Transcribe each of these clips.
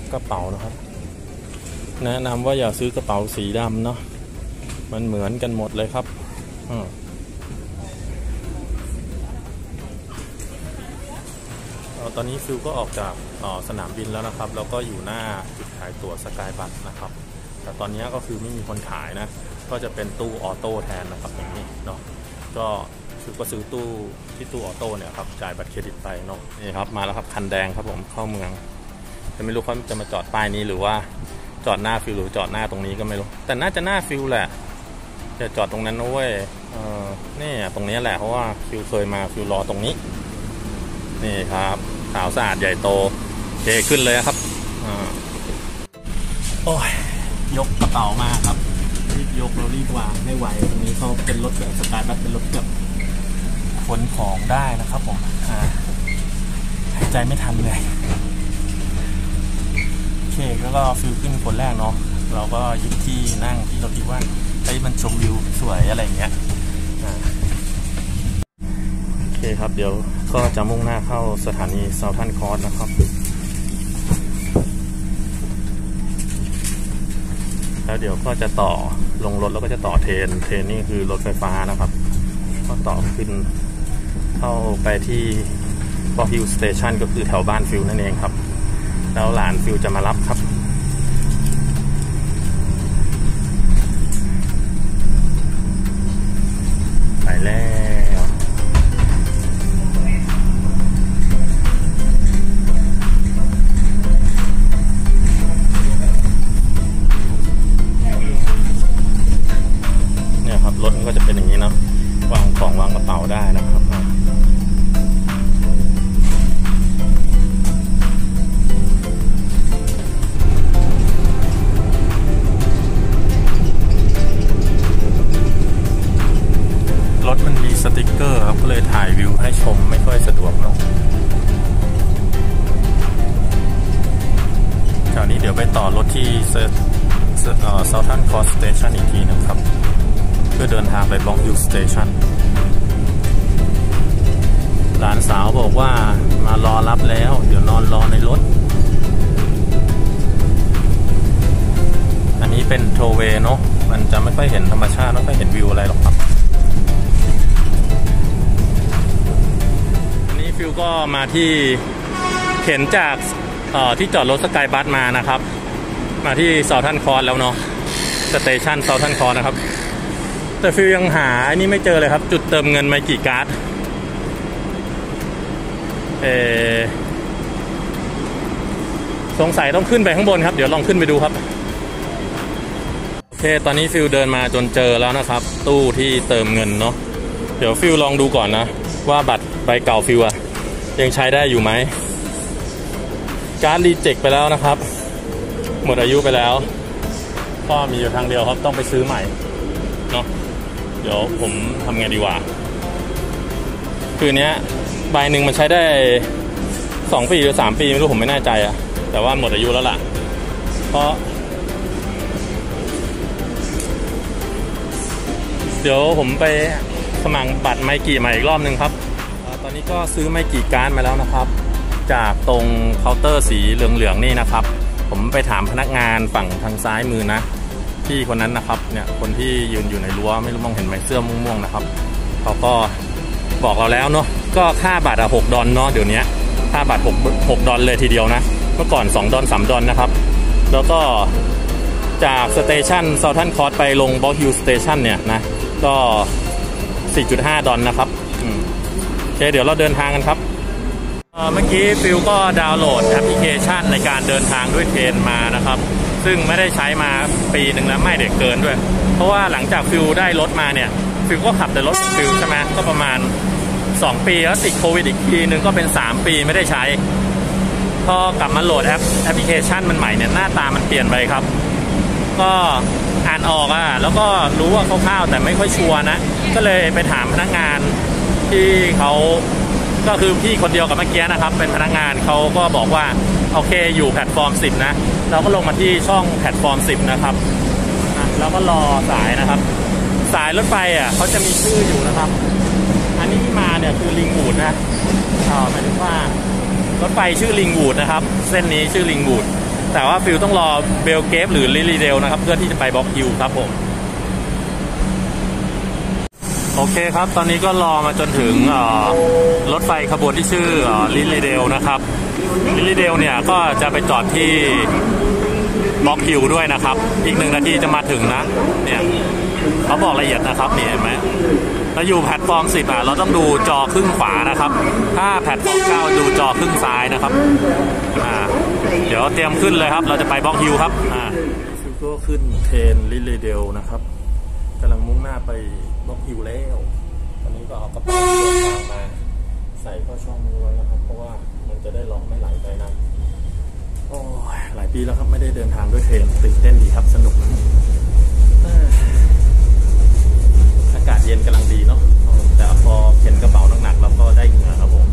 รับกระเป๋านะครับ แนะนำว่าอย่าซื้อกระเป๋าสีดำเนาะมันเหมือนกันหมดเลยครับออตอนนี้ฟิวก็ออกจากออสนามบินแล้วนะครับ แล้วก็อยู่หน้าจุดขายตั๋ว SkyBus นะครับ แต่ตอนนี้ก็คือไม่มีคนขายนะ ก็จะเป็นตู้ auto แทนนะครับอย่างนี้เนาะก็ฟิวก็ซื้อตู้ที่ตู้ auto เนี่ยครับจ่ายบัตรเครดิตไปเนาะนี่ครับมาแล้วครับคันแดงครับผมเข้าเมือง แต่ไม่รู้เขาจะมาจอดป้ายนี้หรือว่าจอดหน้าฟิวหรือจอดหน้าตรงนี้ก็ไม่รู้ แต่น่าจะหน้าฟิวแหละจะจอดตรงนั้นนะเว้ยเออนี่ตรงนี้แหละเพราะว่าฟิวเคยมาฟิวรอตรงนี้ นี่ครับขาวสะอาดใหญ่โตโอเคขึ้นเลยครับอโอ้ยยกกระเป๋ามาครับรีบยกเรารีบวางไม่ไหวตรงนี้เขาเป็นรถแบบ SkyBus เป็นรถแบบขนของได้นะครับผมหายใจไม่ทันเลย โอเคแล้วก็ฟิลขึ้นคนแรกเนาะเราก็ยึดที่นั่งที่เราคิดว่าเฮ้ยมันชมวิวสวยอะไรเงี้ยโอเคครับเดี๋ยวก็จะมุ่งหน้าเข้าสถานี Southern Cross นะครับแล้วเดี๋ยวก็จะต่อลงรถแล้วก็จะต่อ train train นี่คือรถไฟฟ้านะครับ ก็ต่อขึ้นเข้าไปที่ Box Hill station ก็คือแถวบ้านฟิลนั่นเองครับ แล้วหลานฟิวจะมารับครับ ไปแล้วเนี่ยครับรถก็จะเป็นอย่างนี้เนาะวางของวางกระเป๋าได้นะครับ ไปต่อรถที่ Southern Cross station อีกทีหนึงครับ เพื่อเดินทางไป Box Hill station หลานสาวบอกว่ามารอรับแล้ว เดี๋ยวนอนรอในรถ อันนี้เป็น tollway เนาะมันจะไม่ค่อยเห็นธรรมชาติไม่ค่อยเห็นวิวอะไรหรอกครับ อันนี้ฟิวก็มาที่เข็นจากที่จอดรถ SkyBus มานะครับ มาที่ Southern Cross แล้วเนาะ station Southern Cross นะครับ แต่ฟิวยังหาอันนี้ไม่เจอเลยครับ จุดเติมเงิน myki card เออสงสัยต้องขึ้นไปข้างบนครับ เดี๋ยวลองขึ้นไปดูครับ โอเค ตอนนี้ฟิลเดินมาจนเจอแล้วนะครับ ตู้ที่เติมเงินเนาะเดี๋ยวฟิลลองดูก่อนนะ ว่าบัตรใบเก่าฟิลอะยังใช้ได้อยู่ไหม card reject ไปแล้วนะครับ หมดอายุไปแล้วก็มีอยู่ทางเดียวครับต้องไปซื้อใหม่เนาะเดี๋ยวผมทำไงดีว่าคือเนี้ยใบหนึ่งมันใช้ได้สองปีหรือสามปีไม่รู้ผมไม่แน่ใจอะแต่ว่าหมดอายุแล้วล่ะ เพราะ เดี๋ยวผมไปสมัครบัตร myki ใหม่อีกรอบหนึ่งครับอตอนนี้ก็ซื้อ myki card มาแล้วนะครับ จากตรงเคาน์เตอร์สีเหลืองๆนี่นะครับ ผมไปถามพนักงานฝั่งทางซ้ายมือนะพี่คนนั้นนะครับเนี่ยคนที่ยืนอยู่ในรั้วไม่รู้มองเห็นไหมเสื้อม่วงๆนะครับเขาก็บอกเราแล้วเนาะก็ค่าบัตรอะหกดอลเนาะเดี๋ยวนี้ค่าบัตรหกหกดอลเลยทีเดียวนะเมื่อก่อน 2 ดอล3ดอลนะครับ แล้วก็จาก station Southern Cross ไปลง Box Hill station เนี่ยนะก็ 4.5 ดอลนะครับโอเคเดี๋ยวเราเดินทางกันครับ เมื่อกี้ฟิลก็ดาวน์โหลดแอปพลิเคชันในการเดินทางด้วย train มานะครับ ซึ่งไม่ได้ใช้มาปีหนึ่งแล้วไม่เด็กเกินด้วย เพราะว่าหลังจากฟิลได้รถมาเนี่ย ฟิลก็ขับแต่รถฟิลใช่ไหมก็ประมาณ 2 ปีแล้วติดโควิดอีกทีนึงก็เป็น 3 ปีไม่ได้ใช้ พอกลับมาโหลดแอปแอปพลิเคชันมันใหม่เนี่ยหน้าตามันเปลี่ยนไปครับ ก็อ่านออกอะแล้วก็รู้ว่าคร่าวๆแต่ไม่ค่อยชัวร์นะ ก็เลยไปถามพนักงานที่เขา ก็คือพี่คนเดียวกับเมื่อกี้นะครับ เป็นพนักงานเขาก็บอกว่าโอเคอยู่แพลตฟอร์ม 10 นะ เราก็ลงมาที่ช่องแพลตฟอร์ม 10 นะครับแล้วก็รอสายนะครับ สายรถไฟอะเขาจะมีชื่ออยู่นะครับ อันนี้ที่มาเนี่ยคือ Ringwood นะอ่าหมายถึงว่ารถไฟชื่อ Ringwood นะครับ เส้นนี้ชื่อ Ringwood แต่ว่าฟิลต้องรอ Belgrave หรือ Lilydale นะครับ เพื่อที่จะไปบล็อกฮิวครับผม โอเคครับ ตอนนี้ก็รอมาจนถึงรถไฟขบวนที่ชื่อ Lilydale นะครับ Lilydale เนี่ยก็จะไปจอดที่บล็อกฮิวด้วยนะครับ อีกหนึ่งนาทีจะมาถึงนะ เนี่ยเขาบอกละเอียดนะครับนี่เห็นไหมเราอยู่แพลตฟอร์ม10อะเราต้องดูจอครึ่งขวานะครับ ถ้าแพลตฟอร์ม9ดูจอครึ่งซ้ายนะครับอ่าเดี๋ยวเตรียมขึ้นเลยครับ เราจะไป Box Hill ครับอ่าฟิลก็ขึ้น train Lilydale นะครับกำลังมุ่งหน้าไปิวแล้วตอนนี้ก็เอากระเป๋าเดินทางมา ใส่เข้าช่องมือไว้นะครับ เพราะว่ามันจะได้ลองไม่ไหลไปนะโอ้ยหลายปีแล้วครับไม่ได้เดินทางด้วยเทรนตื่นเต้นดีครับสนุกอากาศเย็นกำลังดีเนาะแต่พอเข็นกระเป๋าหนักๆแล้วก็ได้เหงื่อครับผม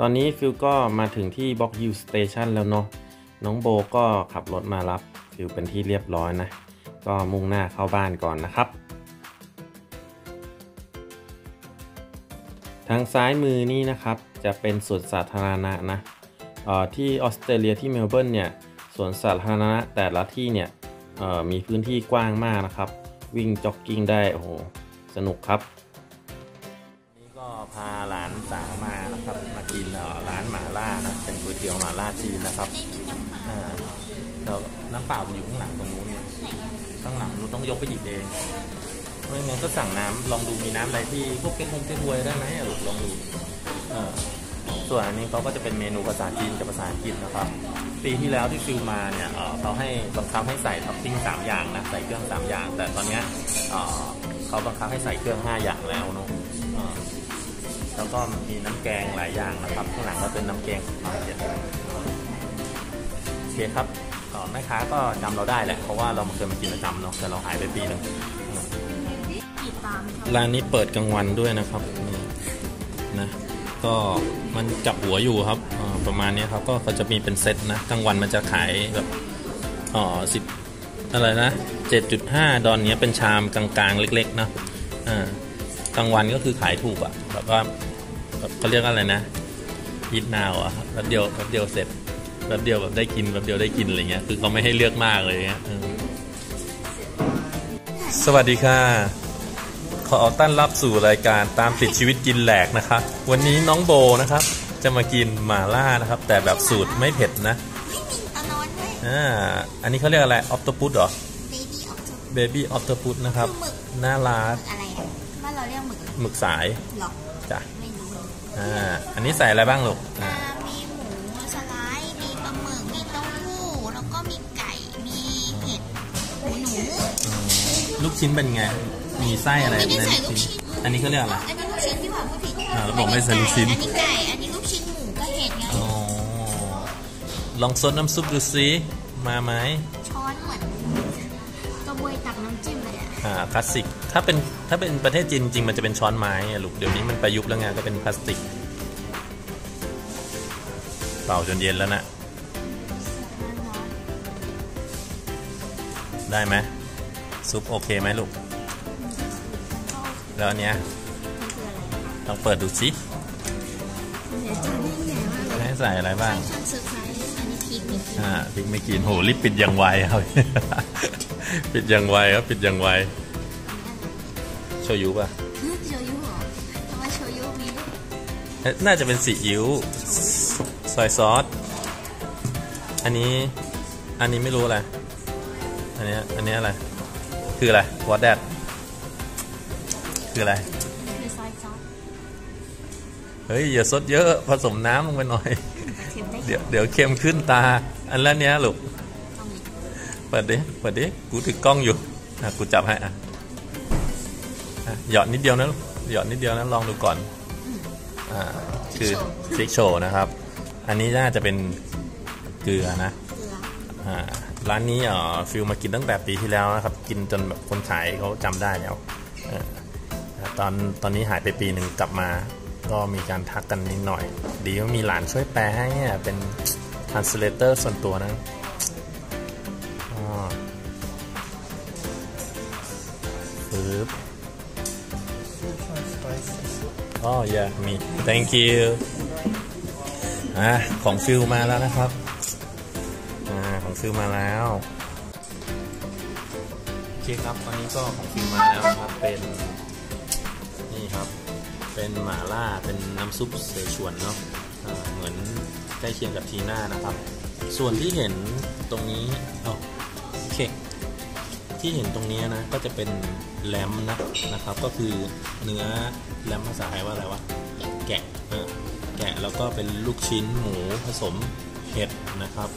ตอนนี้ฟิลก็มาถึงที่ Box Hill station แล้วเนาะน้องโบก็ขับรถมารับฟิลเป็นที่เรียบร้อยนะ ก็มุ่งหน้าเข้าบ้านก่อนนะครับ ทางซ้ายมือนี่นะครับจะเป็นสวนสาธารณะนะที่ออสเตรเลียที่เมลเบิร์นเนี่ยสวนสาธารณะแต่ละที่เนี่ยมีพื้นที่กว้างมากนะครับ วิ่งจ็อกกิ้งได้โอ้โหสนุกครับ หมาล่าจีนนะครับอ่าแล้วน้ำเปล่ามันอยู่ข้างหลังตรงนู้นเนี่ยข้างหลังเราต้องยกไปหยิบเองไม่งั้นก็สั่งน้ำลองดูมีน้ำอะไรที่พวกเก้งคงเก้งหวยได้ไหมอะลูกลองดูเออส่วนอันนี้เขาก็จะเป็นเมนูภาษาจีนกับภาษาอังกฤษนะครับ ปีที่แล้วที่ฟิลมาเนี่ยเอ่อเขาให้บังคับให้ใส่ท็อปปิ้งสามอย่างนะใส่เครื่องสามอย่าง แต่ตอนเนี้ยเอ่อเขาบังคับให้ใส่เครื่องห้าอย่างแล้วเนอะเออ แล้วก็มีน้ำแกงหลายอย่างนะครับข้างหลังก็เป็นน้ำแกงมาเยอะโอเคครับเอ่อแม่ค้าก็จำเราได้แหละเพราะว่าเราเคยมากินประจำเนาะแต่เราหายไปปีหนึ่งอืมติดตามชมร้านนี้เปิดกลางวันด้วยนะครับนี่นะก็มันจับหัวอยู่ครับอ่าประมาณนี้ครับก็เขาจะมีเป็นเซตนะกลางวันมันจะขายแบบอ๋อสิบอะไรนะเจ็ดจุดห้าดอนเนี้ยเป็นชามกลางๆ เล็กๆนะอ่า กลางวันก็คือขายถูกอะแบบว่าแบบเขาเรียกอะไรนะยิดนาวอะแป๊บเดียวแป๊บเดียวเสร็จแป๊บเดียวแบบได้กินแป๊บเดียวได้กินอะไรเงี้ยคือเขาไม่ให้เลือกมากเลยเงี้ยเออสวัสดีค่ะขอต้อนรับสู่รายการตามติดชีวิตกินแหลกนะครับ วันนี้น้องโบนะครับ จะมากินหมาล่านะครับ แต่แบบสูตรไม่เผ็ดนะตาน้อยอ่าอันนี้เขาเรียกอะไรออ t โตปุ s เหรอเบบี้ออกจากเบบี้ออ t โตปุ s นะครับหมึกน่ารัก เราเรียกหมึกหมึกสายหรอกจ้ะไม่รู้เลยอ่าอันนี้ใส่อะไรบ้างลูกอ่าอ่ามีหมูสไลด์มีปลาหมึกมีเต้าหู้แล้วก็มีไก่มีเห็ดหมูหนูอืมลูกชิ้นเป็นไงมีไส้อะไรไม่ได้ในใส่ลูกลูกชิ้นชิ้นอันนี้เขาเรียกอะไรอันนี้ลูกชิ้นที่บอกว่าผิดอ่าแล้วบอกไม่ใส่ลูกชิ้นอันนี้ไก่อันนี้ลูกชิ้นหมูกับเห็ดไงอ๋อลองซดน้ำซุปดูซิมาไหม อะอ่าคลาสสิก ถ้าเป็นถ้าเป็นประเทศจีนจริงๆมันจะเป็นช้อนไม้อะลูกเดี๋ยวนี้มันประยุกต์แล้วไงก็เป็นพลาสติก เป่าจนเย็นแล้วนะร้อนได้ไหมซุปโอเคไหมลูกๆก็แล้วอันเนี้ยมันคืออะไรลองเปิดดูสิเดี๋ยวจะยิ่งใหญ่มากเลยให้ใส่อะไรบ้างช่างเซอร์ไพรส์อันนี้พริกนี่พริกอ่าพริกไม่กินโหรีบปิดอย่างไวครับ ปิดอย่างไวครับปิดอย่างไวโชยุป่ะเฮ้ยโชยุเหรอทำไมโชยุมีด้วยเอ๊ะน่าจะเป็นซีอิ๊วซอยซอส อันนี้ อันนี้ไม่รู้อะไร อันเนี้ยอันเนี้ยอะไร คืออะไร what that คืออะไรคือซอยซอสเฮ้ย อย่าซดเยอะ ผสมน้ำลงไปหน่อยเค็มได้เดี๋ยวเดี๋ยวเค็มขึ้นตา อันแล้วเนี้ยลูกต้องมีเปิดดิเปิดดิกูถือกล้องอยู่อะกูจับให้อะอะหยอดนิดเดียวนะหยอดนิดเดียวนะลองดูก่อนอ่าคือซิกโชนะครับ อันนี้น่าจะเป็นเกลือนะเกลืออ่าร้านนี้เอ่อฟิลมากินตั้งแต่ปีที่แล้วนะครับ กินจนแบบคนขายเขาจำได้แล้วเออตอนตอนนี้หายไปปีหนึ่งกลับมาก็มีการทักกันนิดหน่อย ดีว่ามีหลานช่วยแปลให้เนี่ยเป็น translator ส่วนตัวนะ อ๋อ yeah มี thank you อะของฟิลมาแล้วนะครับอ่าของฟิลมาแล้วโอเคครับตอนนี้ก็ของฟิลมาแล้วนะครับเป็นนี่ครับเป็นหม่าล่าเป็นน้ำซุปเสฉวนเนาะเหมือนใกล้เคียงกับทีน่านะครับ ส่วนที่เห็นตรงนี้โอเคที่เห็นตรงนี้นะก็จะเป็น แลมนะนะครับ ก็คือเนื้อแลมภาษาไทยว่าอะไรวะแกะแกะแล้วก็เป็นลูกชิ้นหมูผสมเห็ดนะครับ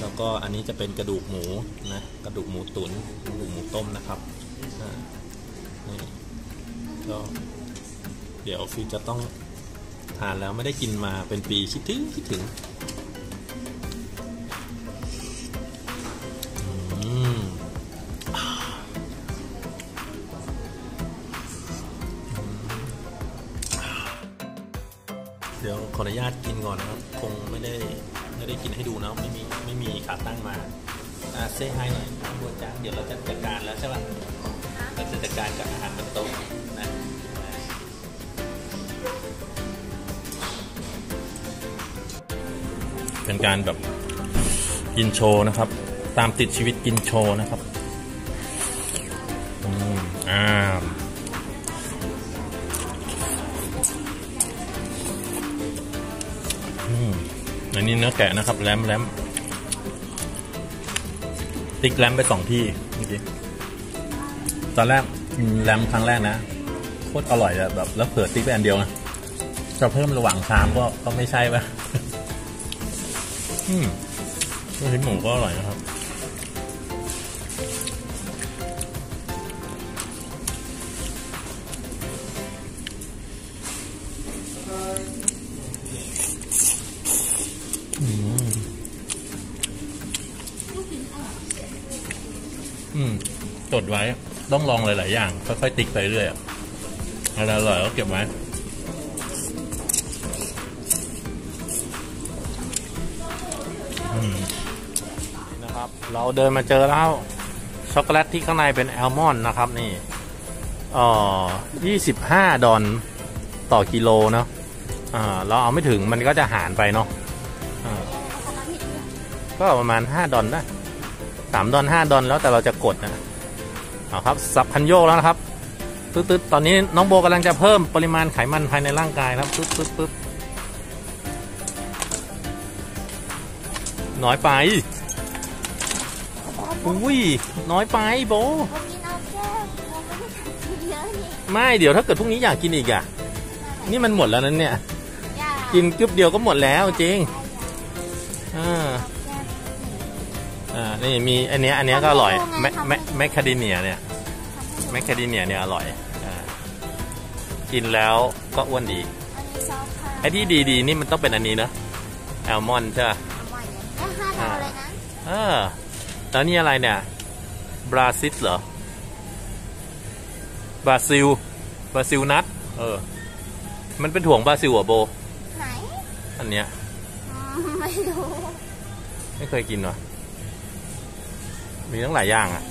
แล้วก็อันนี้จะเป็นกระดูกหมูนะกระดูกหมูตุน๋นกระดูกหมูต้มนะครับนี่ก็เดี๋ยวฟิวจะต้องทานแล้วไม่ได้กินมาเป็นปีคิดถึงคิดถึง เดี๋ยวขออนุญาตกินก่อนนะครับ คงไม่ได้ไม่ได้กินให้ดูนะไม่มีไม่มีขาตั้งมาอ่าเซ่ให้หน่อยบัวจ้าเดี๋ยวเราจะจัดการแล้วใช่ป่ะเราจะจัดการกับอาหารบนโต๊ะนะเป็นการแบบกินโชว์นะครับ ตามติดชีวิตกินโชว์นะครับ อันนี้เนื้อแกะนะครับแรมแรมติ๊กแรมไปสองที่เมื่อกี้ตอนแรกแรมครั้งแรกนะโคตรอร่อยอะแบบแล้วเผื่อติ๊กไปอันเดียวนะจะเพิ่มระหว่างชามก็ก็ไม่ใช่ปะอืมลูกชิ้นหมูก็อร่อยนะครับ ไว้ ต้องลองหลาย ๆ อย่าง ค่อย ๆ ติ๊กไปเรื่อยอะอะไรอร่อยก็เก็บไว้อืมนะครับ เราเดินมาเจอแล้วช็อกโกแลตที่ข้างในเป็นแอลมอนด์นะครับ นี่อ่อยี่สิบห้าดอลต่อกิโลเนาะอ่าเราเอาไม่ถึงมันก็จะหารไปเนาะก็ประมาณห้าดอลนะสามดอนห้าดอนแล้วแต่เราจะกดนะ เอาครับสับคันโยกแล้วนะครับตึ๊ดๆตอนนี้น้องโบกำลังจะเพิ่มปริมาณไขมันภายในร่างกายครับตึ๊ดตึ๊ดตึ๊ดน้อยไปอุ้ยน้อยไปโบโบกินเอาแค่โบไม่ได้กินเยอะนี่ไม่เดี๋ยวถ้าเกิดพรุ่งนี้อยากกินอีกอะ นี่มันหมดแล้วนั้นเนี่ยอย่ากินกึบเดียวก็หมดแล้วจริงอ่าเอาแค่อ่านี่มีอันเนี้ยอันเนี้ยก็อร่อยแมแมแมคคาเดเนียเนี่ยแมคคาเดเนียเนี่ยอร่อยอ่ากินแล้วก็อ้วนดีอันนี้ซอสค่ะไอ้ที่ดีๆนี่มันต้องเป็นอันนี้เนอะแอลมอนด์ใช่ป่ะอร่อยเลยได้ห้าดาวเลยนะเออแล้วนี่อะไรเนี่ยบราซิลเหรอบราซิลบราซิลนัทเออ มันเป็นถั่วของบราซิลเหรอโบไหนอันเนี้ยอืมไม่รู้ ไม่เคยกินวะ มีตั้งหลายอย่างอะ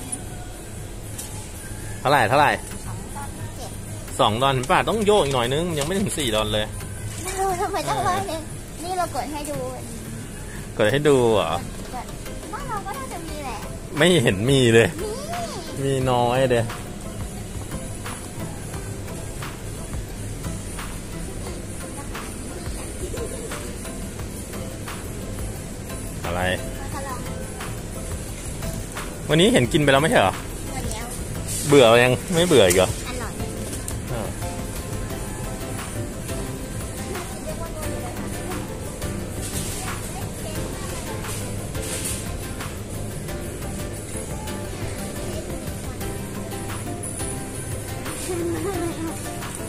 เท่าไหร่เท่าไหร่สองตอนเจ็ดสองดอลป้าต้องโยกอีกหน่อยนึง ยังไม่ถึงสี่ดอลเลยเราทำไมต้องร้อยหนึ่งนี่เรากดให้ดูเกิดให้ดูเหรอกดว่าเราก็น่าจะมีแหละ ไม่เห็นมีเลยนี่มีน้อยเด้ วันนี้เห็นกินไปแล้วไม่ใช่เหรอ วันเดียวเบื่อยังไม่เบื่ออีกเหรออร่อยอ่าเรียกว่าโดนเลยค่ะ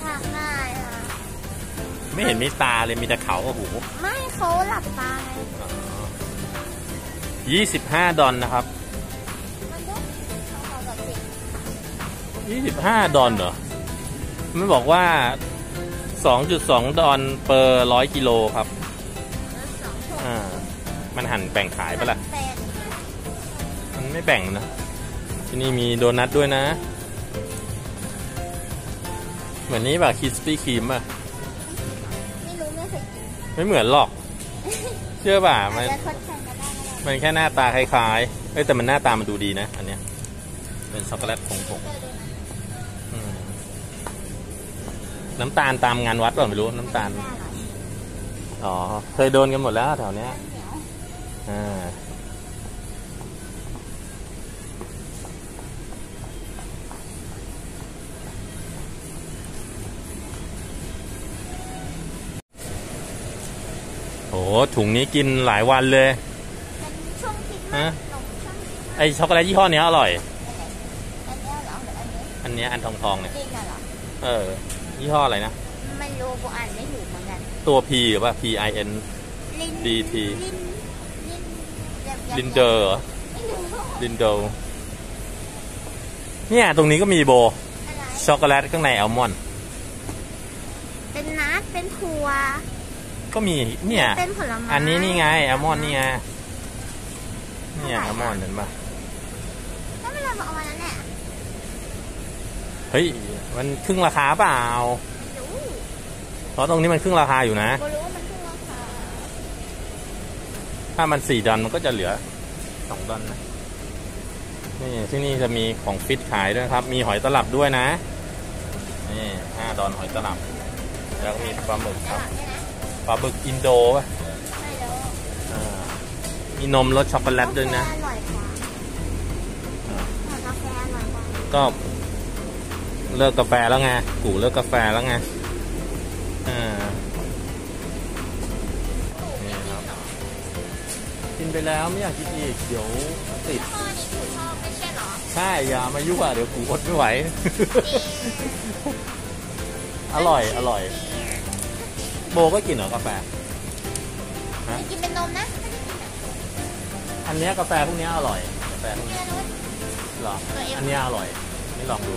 ทางง่ายอะไม่เห็นมีตาเลยมีแต่เขาโอ้โหไม่เขาหลับตาไงยี่สิบห้าดอลนะครับ ยี่สิบห้าดอลเหรอ มันบอกว่าสองจุดสองดอลเปอร์ร้อยกิโลครับแล้วสองหกอ่า มันหั่นแบ่งขายปะล่ะแปดมันไม่แบ่งนะ ที่นี่มีโดนัทด้วยนะ เหมือนนี้ป่ะ Krispy Kreme ป่ะ ไม่รู้ไม่เคยกินไม่เหมือนหรอก เชื่อป่ะอามันจจะทดแทนกันได้ก็ได้มันแค่หน้าตาคล้ายๆ เอ้ยแต่มันหน้าตามันดูดีนะ อันเนี้ย เป็นช็อกโกแลตผงผงเจอดู น้ำตาลตามงานวัดป่ะไม่รู้น้ำตาลไม่อร่อยอ๋อ เคยโดนกันหมดแล้วแถวเนี้ยเหนียวอ่าโหถุงนี้กินหลายวันเลยเป็นช่วงคริดมาฮะสหนมช่วงคริดมาสไอช็อกโกแลตยี่ห้อเนี้ยอร่อยอันเนี้ยเหรอหรืออันนี้อันเนี้ยอันทองทองๆเนี่ยจริงอะเหรอเออ ยี่ห้ออะไรนะ ไม่รู้กูอ่านไม่ถูกเหมือนกัน ตัว P หรือว่า P I N ลิน DT ลินลินแบบแบบลินเดอร์เหรอไม่รู้ลินเดอร์เนี่ย ตรงนี้ก็มีโบ อะไรช็อกโกแลตข้างในอัลมอนด์เป็นนัทเป็นถั่วก็มีเนี่ย เป็นผลไม้อันนี้นี่ไงอัลมอนด์นี่ไงเนี่ยอัลมอนด์เห็นปะแล้วไม่เราบอกเอามาแล้วเนี่ย เฮ้ย มันครึ่งราคาเปล่าไม่รู้เพราะตรงนี้มันครึ่งราคาอยู่นะกูรู้ว่ามันขึ้นราคาถ้ามันสี่ดอลมันก็จะเหลือสองดอลนะ นี่ที่นี่จะมีของฟิตขายด้วยครับ มีหอยตลับด้วยนะ นี่ห้าดอลหอยตลับ แล้วก็มีปลาหมึกตครับะลาดด้วยนะปลาหมึกอินโดป่ะไม่รู้อ่ามีนมรสช็อกโกแลตด้วยนะก เลิกกาแฟแล้วไงกูเลิกกาแฟแล้วไงอ่านี่ครับกินไปแล้วไม่อยากกินอีกเดี๋ยวติด ข้อนี้ถูกชอบไม่ใช่เหรอใช่อย่ามายุ่งอะเดี๋ยวกูอดไม่ไหว อร่อยอร่อย โบก็กินเหรอกาแฟฮะไม่กินเป็นนมนะไม่ได้กินแบบอันเนี้ยกาแฟพวกเนี้ยอร่อยกาแฟพวกเนื้เนี้ยอนุ้ยเหรอตัวเอ็มอันเนี้ยอร่อย นี่ลองดู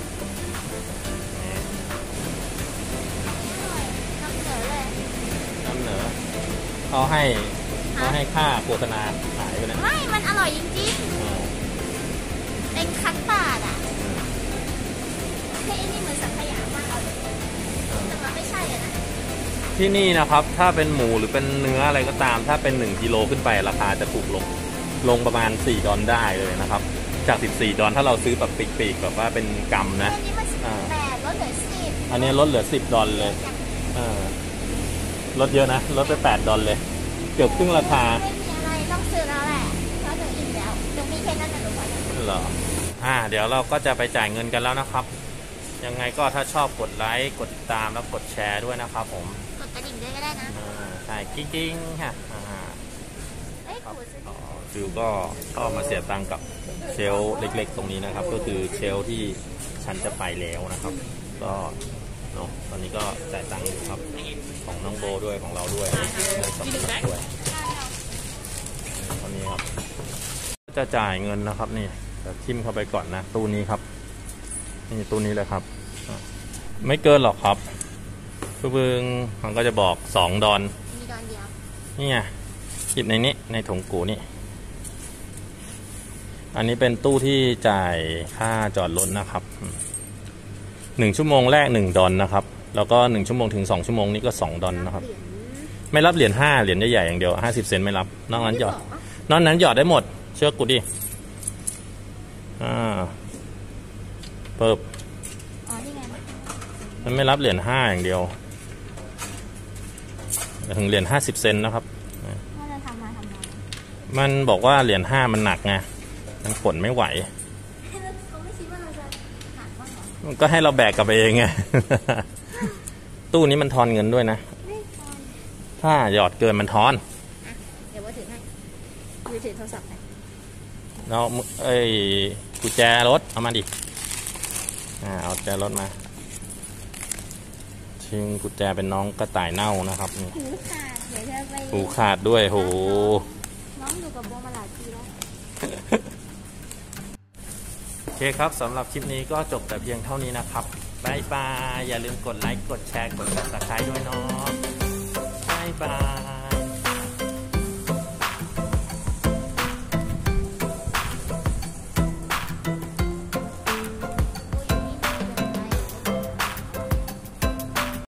เขาให้เขาให้ค่าโฆษณาขายไปนะไม่ มันอร่อยจริงอ่าๆเป็นคัสตาร์ดอะเฮ้ยไอ้นี่เหมือนสังขยามากเอาเลยแต่มันไม่ใช่อะนะ ที่นี่นะครับ ถ้าเป็นหมูหรือเป็นเนื้ออะไรก็ตาม ถ้าเป็น 1กิโลขึ้นไปราคาจะถูกลง ลงประมาณ 4 ดอลได้เลยนะครับ จาก 14 ดอลถ้าเราซื้อแบบปีกๆแบบว่าเป็นกำนะ อันนี้มันสิบอ่าแปดลดเหลือสิบอันนี้ลดเหลือ 10 ดอลเลยเออ ลดเยอะนะ ลดไป 8 ดอลเลย เกือบครึ่งราคา ไม่มีอะไรต้องซื้อแล้วแหละเพราะถึงอิ่มแล้วถึงมีแค่นั้นนะหนูขอนะเหเหรอ อ่า เดี๋ยวเราก็จะไปจ่ายเงินกันแล้วนะครับ ยังไงก็ถ้าชอบกดไลค์ กดติดตามแล้วกดแชร์ด้วยนะครับผมกดกระดิ่งด้วยก็ได้นะอ่าใช่กิ้งๆฮะอ่าเอ้ยขูดสิอ๋อฟิวก็ก็มาเสียตังค์กับเชลฟ์เล็ก ๆ ตรงนี้นะครับ ก็คือเชลฟ์ที่ฉันจะไปแล้วนะครับ ก็เนาะตอนนี้ก็จ่ายตังค์อยู่ครับ ของน้องโบด้วยของเราด้วยเงินสำคัญด้วยตอนนี้ครับ จะจ่ายเงินนะครับนี่เดี๋ยวทิมเข้าไปก่อนนะตู้นี้ครับ นี่ตู้นี้เลยครับอะไม่เกินหรอกครับคือเบิงมันก็จะบอกสองดอนมีดอนเดียวนี่ไงหยิบในนี้ในถุงกูนี่ อันนี้เป็นตู้ที่จ่ายค่าจอดรถนะครับอืมหนึ่งชั่วโมงแรกหนึ่งดอนนะครับ แล้วก็หนึ่งชั่วโมงถึงสองชั่วโมงนี้ก็สองดอนนะครับเหรียญไม่รับเหรียญห้าเหรียญใหญ่ๆอย่างเดียวห้าสิบเซนไม่รับ นอกนั้นหยอด นอกนั้นหยอดได้หมด เชื่อกูดิ อ่าเปิบอ๋อนี่ไงมันไม่รับเหรียญห้าอย่างเดียว ถึงเหรียญห้าสิบเซนนะครับว่าจะทำมาทำไมมันบอกว่าเหรียญห้ามันหนักไง มันขนไม่ไหวเขาไม่คิดว่าเราจะหักบ้างเหรอมันก็ให้เราแบกกลับไปเองไง ตู้นี้มันทอนเงินด้วยนะ ไม่ตอนถ้าหยอดเกินมันทอนเดี๋ยวว่าถือให้ยูถือโทรศัพท์ไปแล้วเอ้ยกุญแจรถเอามาดิ อ่าเอากุญแจรถมา ชิงกุญแจเป็นน้องกระต่ายเน่านะครับนี่หูขาด เดี๋ยวจะไปหูขาดด้วยโห น้องอยู่กับโบมาหลายปีแล้ว โอเคครับสำหรับคลิปนี้ก็จบแต่เพียงเท่านี้นะครับ บายบาย อย่าลืมกดไลค์ กดแชร์ กด subscribe ด้วยเนาะบายบาย